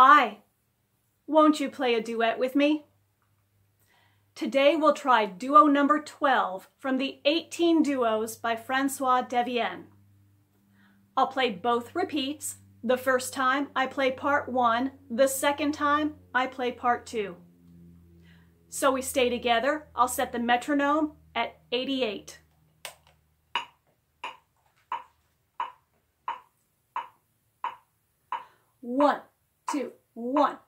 Hi, won't you play a duet with me? Today we'll try duo number 12 from the 18 Duos by Francois Devienne. I'll play both repeats. The first time I play part one, the second time I play part two. So we stay together. I'll set the metronome at 88. One, two, one.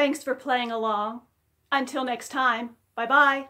Thanks for playing along. Until next time, bye-bye.